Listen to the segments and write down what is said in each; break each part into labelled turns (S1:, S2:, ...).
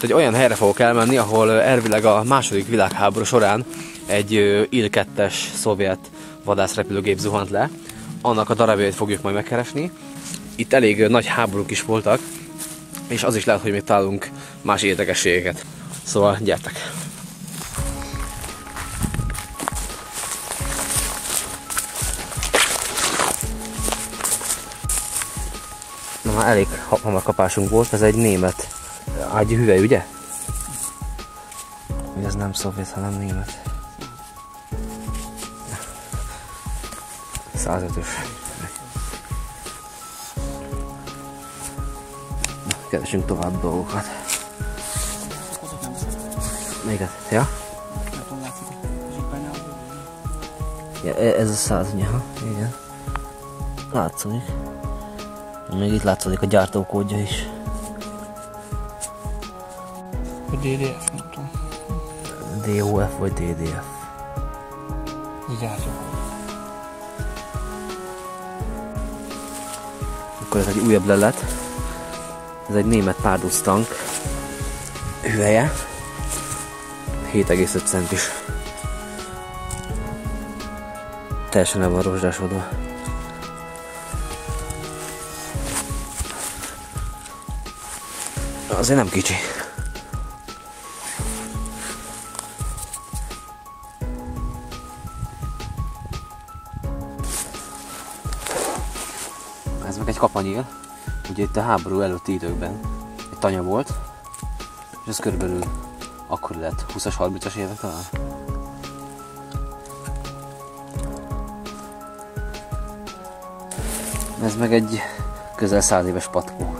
S1: most egy olyan helyre fogok elmenni, ahol elvileg a második világháború során egy Il-2-es szovjet vadászrepülőgép zuhant le. Annak a darabjait fogjuk majd megkeresni. Itt elég nagy háborúk is voltak, és az is lehet, hogy még találunk más érdekességeket. Szóval gyertek! Na már elég hamar kapásunk volt, ez egy német ágyi hüvely, ugye? Ez nem szovjet, hanem német. 105-ös. Keresünk tovább dolgokat. Melyiket? Ja? ja e- ez a 100 ha? Igen. Látszik. Még itt látszik a gyártókódja is.
S2: A DDF, nem tudom.
S1: DOF vagy DDF.
S2: Gyártó.
S1: Akkor ez egy újabb lelet. Ez egy német párduc tank. Hüvelye. 7,5 centis. Teljesen le van rozsdásodva. Azért nem kicsi. Kapanyél. Ugye itt a háború előtti időkben egy tanya volt, és ez körülbelül akkor lett 20-as, 30-as évek talán. Ez meg egy közel száz éves patkó.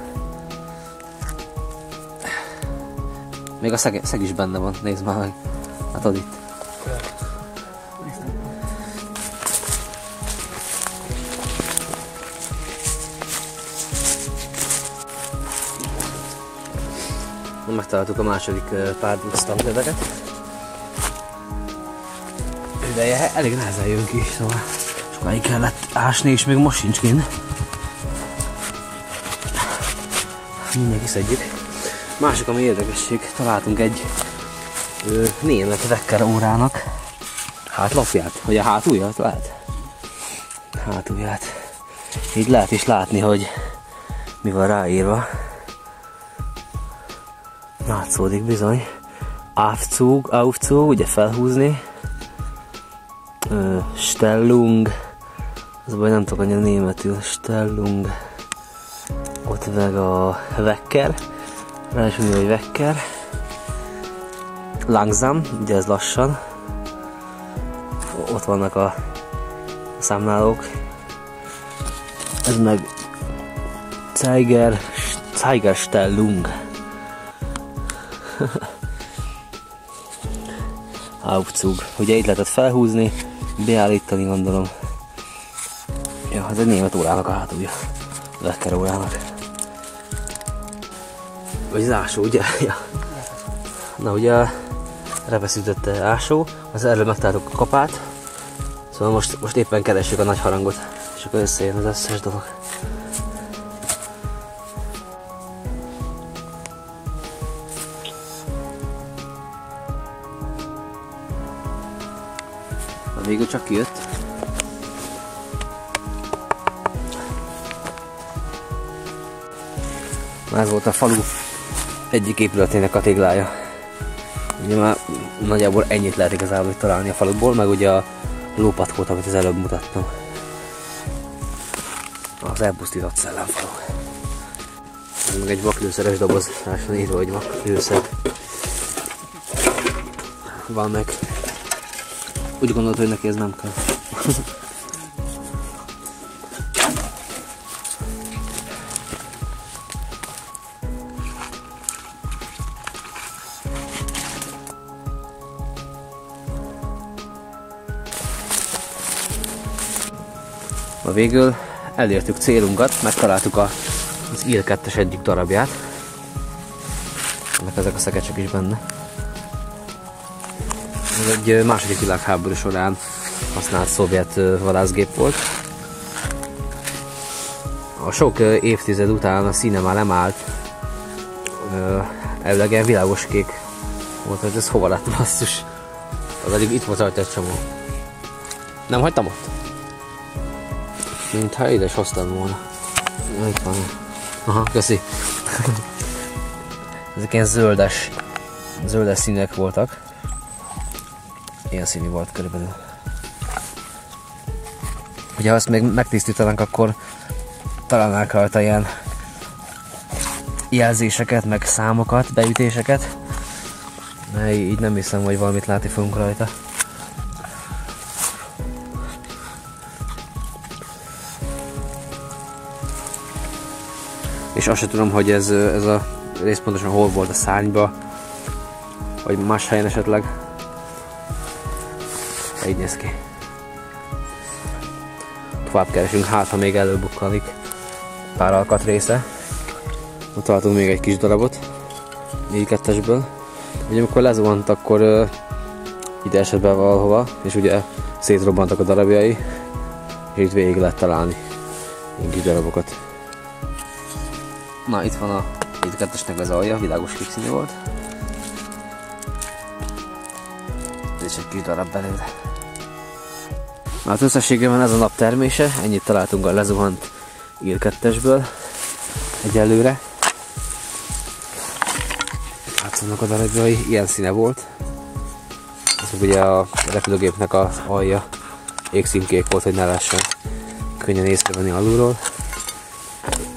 S1: Még a szeg, szeg is benne van, nézd már meg. Hát ott itt. Megtaláltuk a második pár tanklöveket. Hüvelye elég nehezen jön ki, szóval sokáig kellett ásni, és még most sincs kint. Mindenki szedjük. Másik, ami érdekesség, találtunk egy ö, német vekker órának hátlapját, vagy a hátulját lehet? Hátulját. Így lehet is látni, hogy mi van ráírva. Látszódik bizony. Aufzug, Aufzug, ugye felhúzni. Stellung. Az baj nem tudok annyira németül. Stellung. Ott meg a Wecker. Rá is mondja, hogy Wecker. Langsam, ugye ez lassan. Ott vannak a számlálók. Ez meg Zeiger, Zeigerstellung. Aufzug. Ugye itt lehetett felhúzni, beállítani gondolom. Ja, ez egy német órának a hátulja. Wecker órának. Vagy az ásó, ugye? Ja. Na ugye rebeszűtötte ásó, az erről megtaláltuk a kapát. Szóval most, most éppen keressük a nagy harangot, és akkor összejön az összes dolog. Végül csak kijött. Ez volt a falu egyik épületének a téglája. Ugye már nagyjából ennyit lehet igazából találni a faluból, meg ugye a lópatkót, amit az előbb mutattam. Az elpusztított szellemfalu. Ez meg egy vaklőszeres doboz, írva, hogy vaklőszer. Van meg. Úgy gondolod, hogy neki ez nem kell. A végül elértük célunkat, megtaláltuk a, az IL 2 egyik darabját. Ennek ezek a szekecsek is benne. Ez egy második világháború során használt szovjet vadászgép volt. A sok évtized után a színe már nem állt. Elvileg ilyen világos kék volt, hogy ez hova lett basszus. Az eddig itt volt rajta egy csomó. Nem hagytam ott? Mintha ide is hoztam volna. Itt van. Aha, köszi. Ezek ilyen zöldes, zöldes színek voltak. Ilyen színű volt körülbelül. Ugye ha ezt még megtisztítanánk, akkor találnák rajta ilyen jelzéseket, meg számokat, beütéseket. De így nem hiszem, hogy valamit látni fogunk rajta. És azt sem tudom, hogy ez, ez a rész pontosan hol volt a szárnyba, vagy más helyen esetleg. Így néz ki. Tovább keresünk, hát ha még előbukkalik pár alkatrésze. Ott találtunk még egy kis darabot, 4-2-esből. Ugye amikor lezuhant, akkor uh, ide esett be valahova, és ugye szétrobbantak a darabjai, és itt végig lehet találni ilyen kis darabokat. Na, itt van a 4-2-esnek az alja, világos kék volt. És egy kis darab belőle. Hát összességében ez a nap termése, ennyit találtunk a lezuhant ír 2 egyelőre. Vannak a darabjai, ilyen színe volt. Ez ugye a repülőgépnek az alja égszínkék volt, hogy ne lehessen könnyen észrevenni alulról.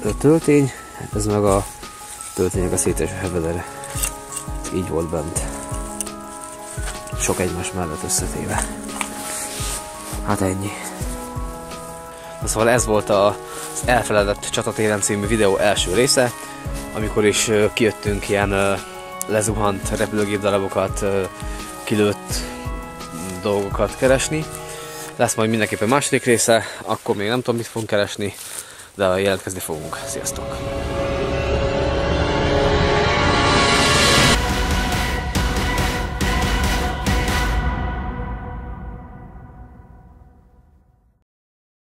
S1: A töltény, ez meg a töltények a széteső hevedere. Így volt bent. Sok egymás mellett összetéve. Hát ennyi. Na szóval ez volt az Elfeledett Csatatéren című videó első része, amikor is kijöttünk ilyen lezuhant repülőgép darabokat, kilőtt dolgokat keresni. Lesz majd mindenképpen második része, akkor még nem tudom mit fogunk keresni, de jelentkezni fogunk. Sziasztok!